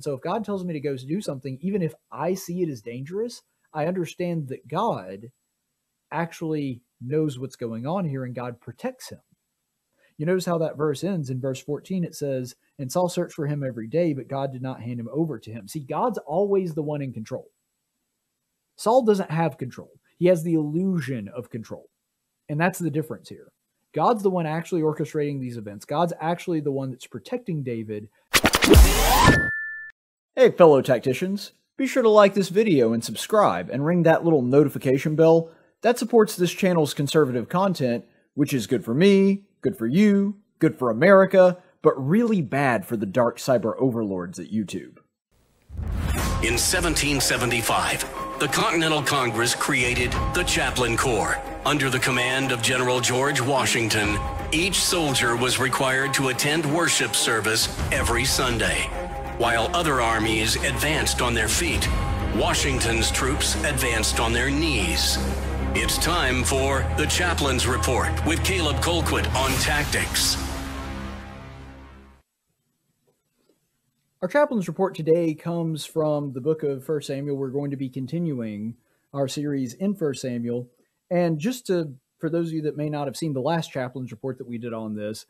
So if God tells me to go do something, even if I see it as dangerous, I understand that God actually knows what's going on here and God protects him. You notice how that verse ends in verse 14. It says, And Saul searched for him every day, but God did not hand him over to him. See, God's always the one in control. Saul doesn't have control, he has the illusion of control. And that's the difference here. God's the one actually orchestrating these events, God's actually the one that's protecting David. Hey, fellow tacticians. Be sure to like this video and subscribe and ring that little notification bell. That supports this channel's conservative content, which is good for me, good for you, good for America, but really bad for the dark cyber overlords at YouTube. In 1775, the Continental Congress created the Chaplain Corps. Under the command of General George Washington, each soldier was required to attend worship service every Sunday. While other armies advanced on their feet, Washington's troops advanced on their knees. It's time for the Chaplain's Report with Caleb Colquitt on tactics. Our chaplain's report today comes from the book of First Samuel. We're going to be continuing our series in First Samuel. And just to, for those of you that may not have seen the last chaplain's report that we did on this,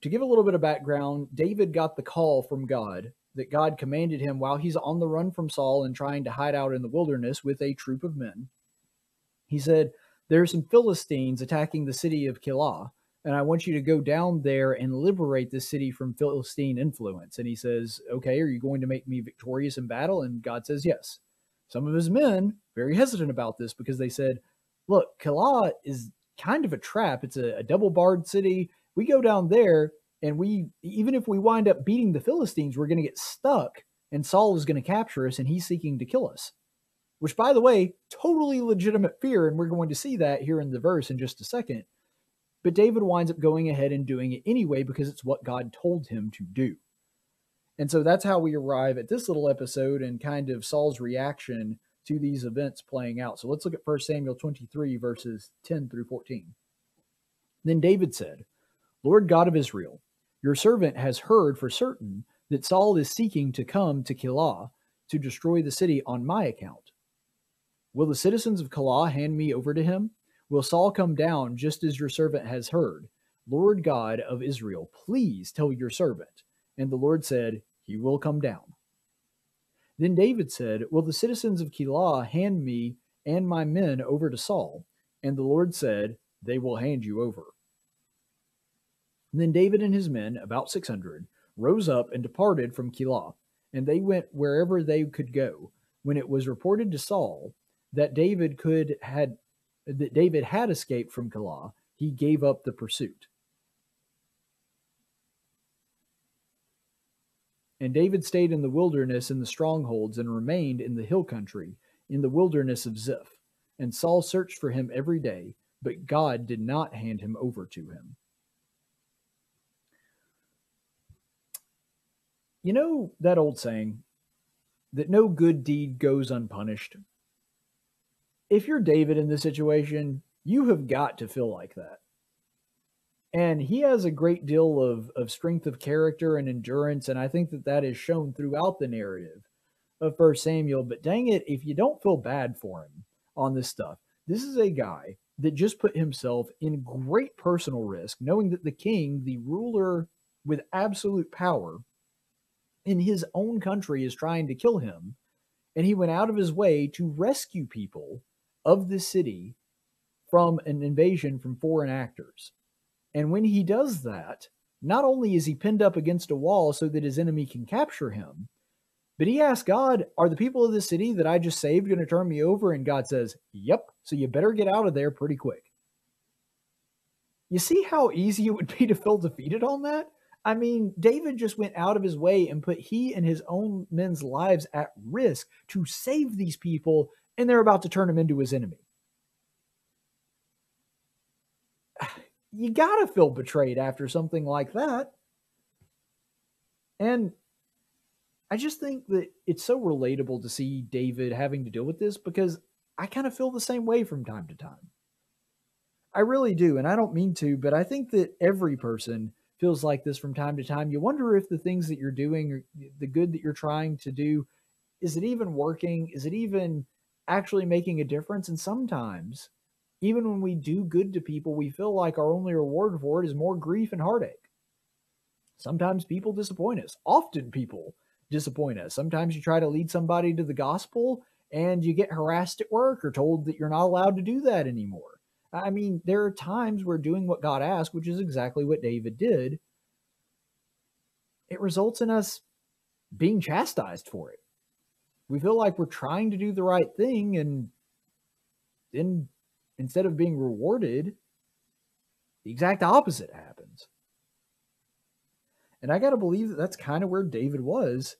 to give a little bit of background, David got the call from God that God commanded him while he's on the run from Saul and trying to hide out in the wilderness with a troop of men. He said, There are some Philistines attacking the city of Keilah and I want you to go down there and liberate the city from Philistine influence. And he says, Okay, are you going to make me victorious in battle? And God says, Yes. Some of his men, very hesitant about this because they said, Look, Keilah is kind of a trap. It's a, a double barred city. We go down there, and we, even if we wind up beating the Philistines, we're going to get stuck, and Saul is going to capture us, and he's seeking to kill us. Which, by the way, totally legitimate fear, and we're going to see that here in the verse in just a second. But David winds up going ahead and doing it anyway because it's what God told him to do. And so that's how we arrive at this little episode and kind of Saul's reaction to these events playing out. So let's look at 1 Samuel 23, verses 10 through 14. Then David said, Lord God of Israel, your servant has heard for certain that Saul is seeking to come to Keilah to destroy the city on my account. Will the citizens of Keilah hand me over to him? Will Saul come down just as your servant has heard? Lord God of Israel, please tell your servant. And the Lord said, He will come down. Then David said, Will the citizens of Keilah hand me and my men over to Saul? And the Lord said, They will hand you over. Then David and his men, about six hundred, rose up and departed from Keilah, and they went wherever they could go. When it was reported to Saul that David could had that David had escaped from Keilah, he gave up the pursuit. And David stayed in the wilderness in the strongholds and remained in the hill country, in the wilderness of Ziph. And Saul searched for him every day, but God did not hand him over to him. You know that old saying that no good deed goes unpunished? if you're David in this situation, you have got to feel like that. And he has a great deal of, of strength of character and endurance. And I think that that is shown throughout the narrative of First Samuel. But dang it, if you don't feel bad for him on this stuff, this is a guy that just put himself in great personal risk, knowing that the king, the ruler with absolute power in his own country, is trying to kill him. And he went out of his way to rescue people of the city from an invasion from foreign actors. And when he does that, not only is he pinned up against a wall so that his enemy can capture him, but he asks God, Are the people of this city that I just saved going to turn me over? And God says, Yep. So you better get out of there pretty quick. You see how easy it would be to feel defeated on that? I mean, David just went out of his way and put he and his own men's lives at risk to save these people and they're about to turn him into his enemy. You got to feel betrayed after something like that. And I just think that it's so relatable to see David having to deal with this because I kind of feel the same way from time to time. I really do. And I don't mean to, but I think that every person feels like this from time to time. You wonder if the things that you're doing, the good that you're trying to do, is it even working? Is it even actually making a difference? And sometimes, even when we do good to people, we feel like our only reward for it is more grief and heartache. Sometimes people disappoint us. Often people disappoint us. Sometimes you try to lead somebody to the gospel and you get harassed at work or told that you're not allowed to do that anymore. I mean, there are times where doing what God asked, which is exactly what David did, it results in us being chastised for it. We feel like we're trying to do the right thing, and then instead of being rewarded, the exact opposite happens. And I got to believe that that's kind of where David was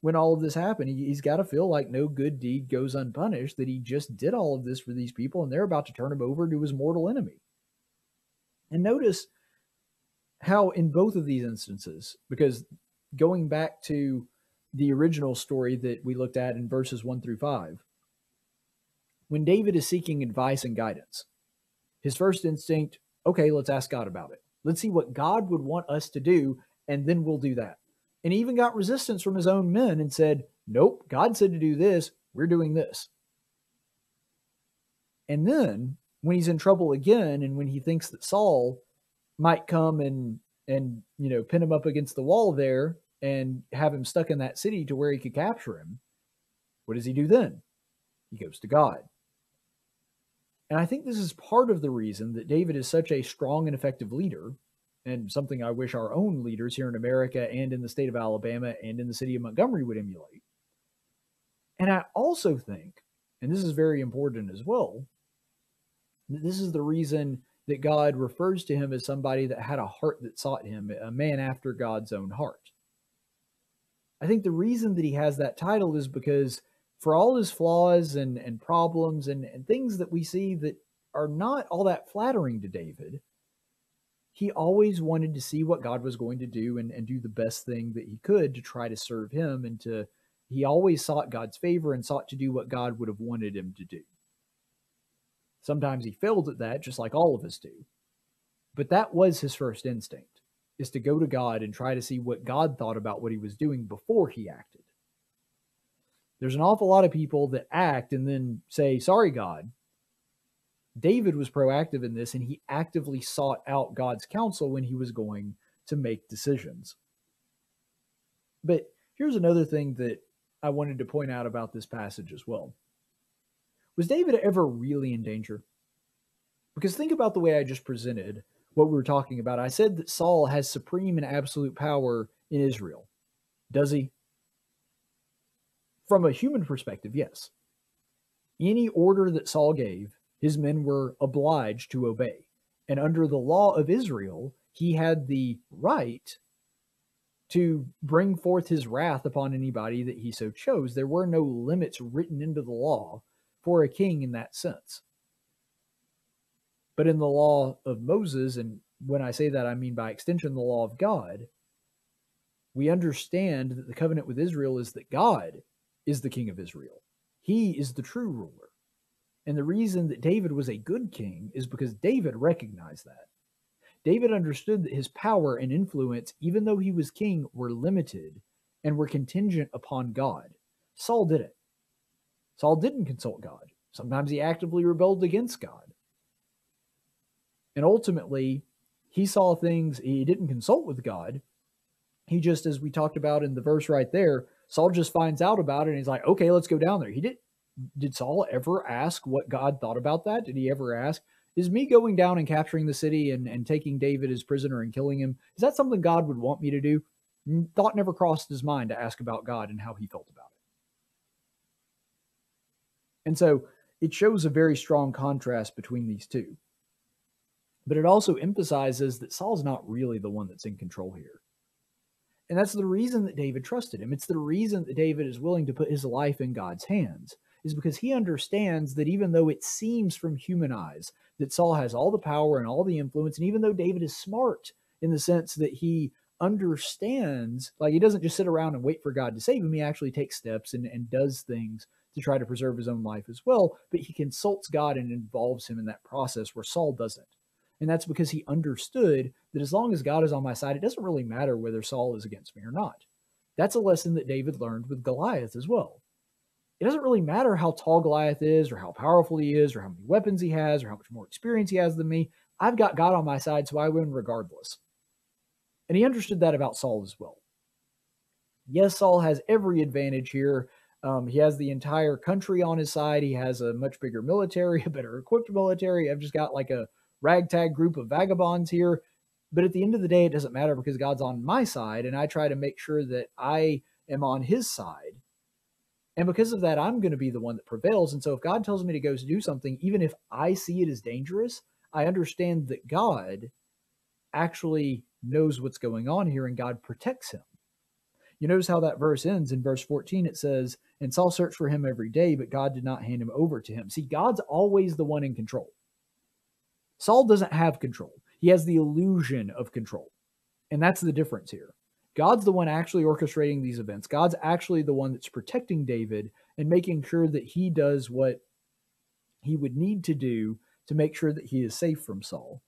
when all of this happened. He, has got to feel like no good deed goes unpunished, that he just did all of this for these people and they're about to turn him over to his mortal enemy. And notice how, in both of these instances, because going back to the original story that we looked at in verses one through five, when David is seeking advice and guidance, his first instinct, okay, let's ask God about it. Let's see what God would want us to do, and then we'll do that and even got resistance from his own men and said, Nope, God said to do this, we're doing this. And then when he's in trouble again, and when he thinks that Saul might come and and you know pin him up against the wall there and have him stuck in that city to where he could capture him, what does he do then? He goes to God. And I think this is part of the reason that David is such a strong and effective leader and something I wish our own leaders here in America and in the state of Alabama and in the city of Montgomery would emulate. And I also think, and this is very important as well, that this is the reason that God refers to him as somebody that had a heart that sought him, a man after God's own heart. I think the reason that he has that title is because for all his flaws and, and problems and, and things that we see that are not all that flattering to David, he always wanted to see what God was going to do and, and do the best thing that he could to try to serve him and to he always sought God's favor and sought to do what God would have wanted him to do. Sometimes he failed at that, just like all of us do. But that was his first instinct, is to go to God and try to see what God thought about what he was doing before he acted. There's an awful lot of people that act and then say, Sorry, God, David was proactive in this and he actively sought out God's counsel when he was going to make decisions. But here's another thing that I wanted to point out about this passage as well. Was David ever really in danger? Because think about the way I just presented what we were talking about. I said that Saul has supreme and absolute power in Israel. Does he? From a human perspective, yes. Any order that Saul gave, his men were obliged to obey. And under the law of Israel, he had the right to bring forth his wrath upon anybody that he so chose. There were no limits written into the law for a king in that sense. But in the law of Moses, and when I say that, I mean by extension the law of God, we understand that the covenant with Israel is that God is the king of Israel. He is the true ruler. And the reason that David was a good king is because David recognized that. David understood that his power and influence, even though he was king, were limited and were contingent upon God. Saul did it. Saul didn't consult God. Sometimes he actively rebelled against God. And ultimately, he saw things, he didn't consult with God. He just, as we talked about in the verse right there, Saul just finds out about it and he's like, okay, let's go down there. He did did Saul ever ask what God thought about that? Did he ever ask, is me going down and capturing the city and, and taking David as prisoner and killing him, is that something God would want me to do? Thought never crossed his mind to ask about God and how he felt about it. And so it shows a very strong contrast between these two. But it also emphasizes that Saul's not really the one that's in control here. And that's the reason that David trusted him. It's the reason that David is willing to put his life in God's hands is because he understands that even though it seems from human eyes that Saul has all the power and all the influence, and even though David is smart in the sense that he understands, like he doesn't just sit around and wait for God to save him, he actually takes steps and, and does things to try to preserve his own life as well, but he consults God and involves him in that process where Saul doesn't. And that's because he understood that as long as God is on my side, it doesn't really matter whether Saul is against me or not. That's a lesson that David learned with Goliath as well. It doesn't really matter how tall Goliath is, or how powerful he is, or how many weapons he has, or how much more experience he has than me. I've got God on my side, so I win regardless. And he understood that about Saul as well. Yes, Saul has every advantage here. Um, he has the entire country on his side. He has a much bigger military, a better equipped military. I've just got like a ragtag group of vagabonds here. But at the end of the day, it doesn't matter because God's on my side, and I try to make sure that I am on his side. And because of that, I'm going to be the one that prevails. And so if God tells me to go do something, even if I see it as dangerous, I understand that God actually knows what's going on here and God protects him. You notice how that verse ends in verse 14. It says, And Saul searched for him every day, but God did not hand him over to him. See, God's always the one in control. Saul doesn't have control, he has the illusion of control. And that's the difference here. God's the one actually orchestrating these events. God's actually the one that's protecting David and making sure that he does what he would need to do to make sure that he is safe from Saul.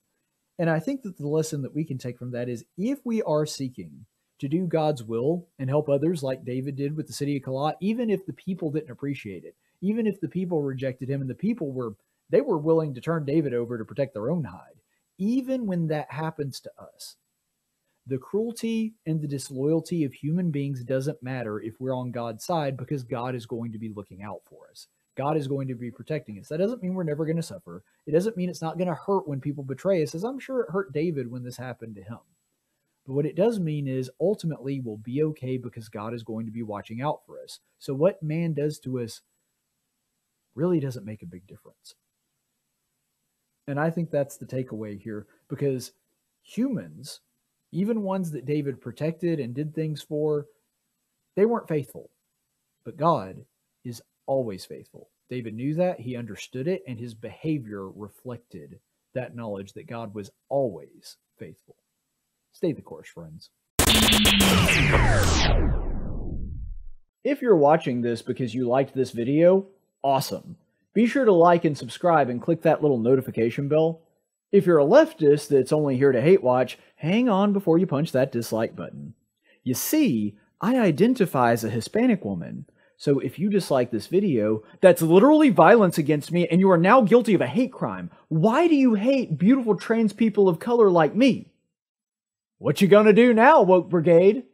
And I think that the lesson that we can take from that is if we are seeking to do God's will and help others like David did with the city of Keilah, even if the people didn't appreciate it, even if the people rejected him and the people were they were willing to turn David over to protect their own hide. Even when that happens to us, the cruelty and the disloyalty of human beings doesn't matter if we're on God's side because God is going to be looking out for us. God is going to be protecting us. That doesn't mean we're never going to suffer. It doesn't mean it's not going to hurt when people betray us, as I'm sure it hurt David when this happened to him. But what it does mean is ultimately we'll be okay because God is going to be watching out for us. So what man does to us really doesn't make a big difference. And I think that's the takeaway here because humans, even ones that David protected and did things for, they weren't faithful. But God is always faithful. David knew that, he understood it, and his behavior reflected that knowledge that God was always faithful. Stay the course, friends. If you're watching this because you liked this video, awesome. Be sure to like and subscribe and click that little notification bell. If you're a leftist that's only here to hate watch, hang on before you punch that dislike button. You see, I identify as a Hispanic woman, so if you dislike this video, that's literally violence against me and you are now guilty of a hate crime. Why do you hate beautiful trans people of color like me? What you gonna do now, Woke Brigade?